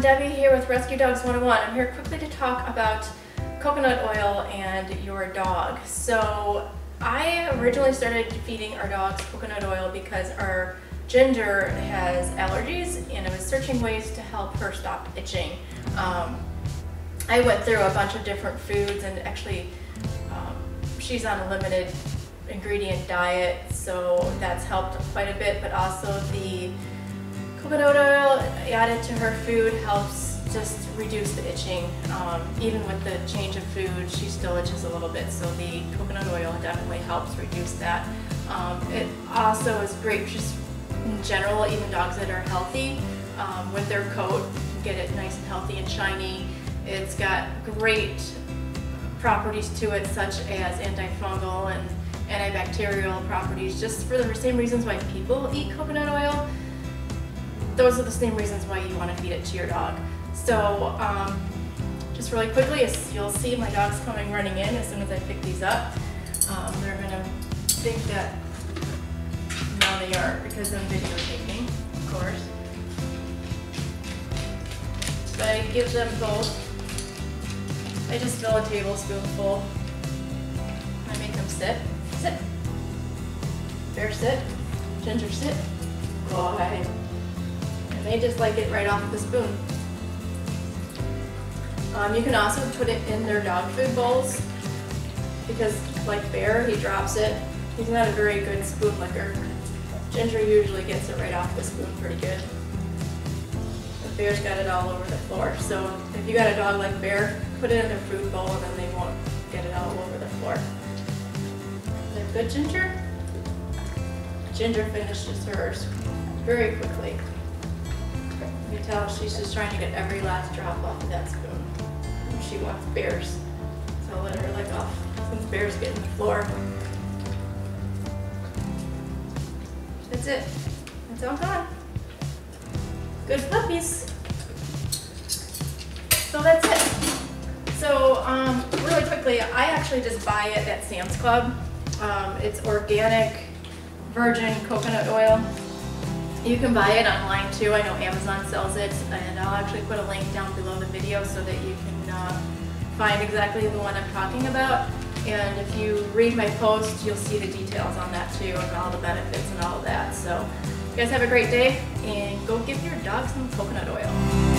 Debbie here with Rescue Dogs 101. I'm here quickly to talk about coconut oil and your dog. So I originally started feeding our dogs coconut oil because our Ginger has allergies and I was searching ways to help her stop itching. Um, I went through a bunch of different foods and actually um, she's on a limited ingredient diet so that's helped quite a bit but also the coconut oil added to her food helps just reduce the itching. Um, even with the change of food, she still itches a little bit, so the coconut oil definitely helps reduce that. Um, it also is great just in general, even dogs that are healthy um, with their coat, get it nice and healthy and shiny. It's got great properties to it, such as antifungal and antibacterial properties, just for the same reasons why people eat coconut oil those are the same reasons why you want to feed it to your dog. So um, just really quickly, you'll see my dogs coming running in as soon as I pick these up. Um, they're going to think that now they are because I'm videotaping, of course. So I give them both. I just fill a tablespoonful. I make them sit. Sit. Bear sit. Ginger sit. Go ahead. They just like it right off the spoon. Um, you can also put it in their dog food bowls because like Bear, he drops it. He's not a very good spoon licker. Ginger usually gets it right off the spoon pretty good. But Bear's got it all over the floor. So if you got a dog like Bear, put it in their food bowl and then they won't get it all over the floor. That good, Ginger? Ginger finishes hers very quickly. You can tell she's just trying to get every last drop off of that spoon she wants bears. So I'll let her lick off since bears get in the floor. That's it. That's all gone. Good puppies. So that's it. So um, really quickly, I actually just buy it at Sam's Club. Um, it's organic virgin coconut oil. You can buy it online too. I know Amazon sells it and I'll actually put a link down below the video so that you can uh, find exactly the one I'm talking about. And if you read my post, you'll see the details on that too and all the benefits and all of that. So you guys have a great day and go give your dog some coconut oil.